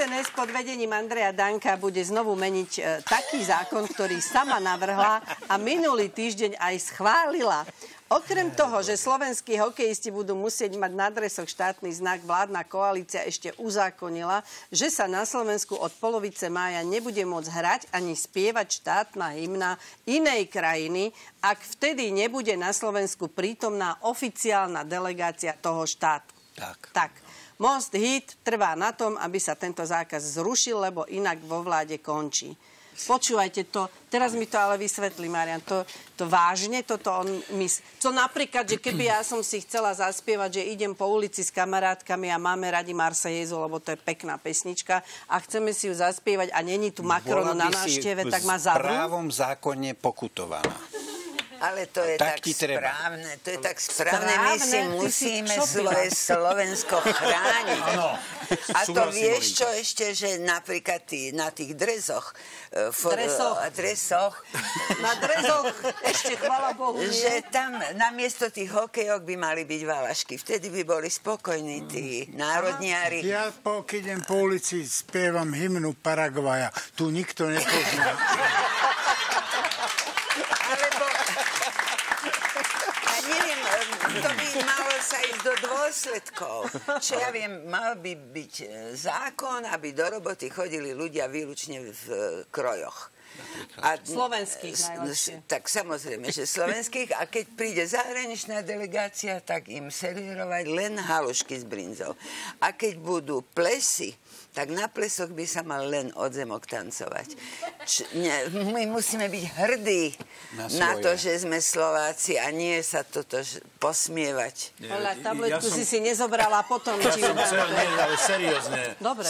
SNS pod vedením Andreja Danka bude znovu meniť e, taký zákon, ktorý sama navrhla a minulý týždeň aj schválila. Okrem toho, že slovenskí hokejisti budú musieť mať na dresoch štátny znak, vládna koalícia ešte uzákonila, že sa na Slovensku od polovice mája nebude môcť hrať ani spievať štátna hymna inej krajiny, ak vtedy nebude na Slovensku prítomná oficiálna delegácia toho štátu. Tak. tak. Most Hit trvá na tom, aby sa tento zákaz zrušil, lebo inak vo vláde končí. Počúvajte to, teraz mi to ale vysvetlí, Marian, to, to vážne, toto on mys... To napríklad, že keby ja som si chcela zaspievať, že idem po ulici s kamarátkami a máme radi Jezu, lebo to je pekná pesnička a chceme si ju zaspievať a není tu Macron na návšteve, tak ma zavrú? právom zákone pokutovaná. Ale to je tak, tak správne, to je tak správne. správne. My si musíme svoje Slovensko chrániť. Ano. A to vieš čo ešte, že napríklad tí, na tých drezoch, e, for, dresoch. dresoch na drezoch ešte, chvala Bohu, nie? Že tam namiesto tých hokejok by mali byť valašky. Vtedy by boli spokojní tí národniari. Ja po, keď idem po ulici, spievam hymnu Paraguaja. Tu nikto nepozná. to by malo sa ísť do dôsledkov. Čo ja viem, mal by byť e, zákon, aby do roboty chodili ľudia výlučne v e, krojoch. A, slovenských najlepšie. Tak samozrejme, že slovenských. A keď príde zahraničná delegácia, tak im servírovať len halušky s brinzou. A keď budú plesy, tak na plesoch by sa mal len od zemok tancovať. Č- ne, my musíme byť hrdí na, na to, že sme Slováci a nie sa toto ž- posmievať. Ale tabletku ja som... si si nezobrala potom. Ja som chcel, nie, ale seriózne. Dobre.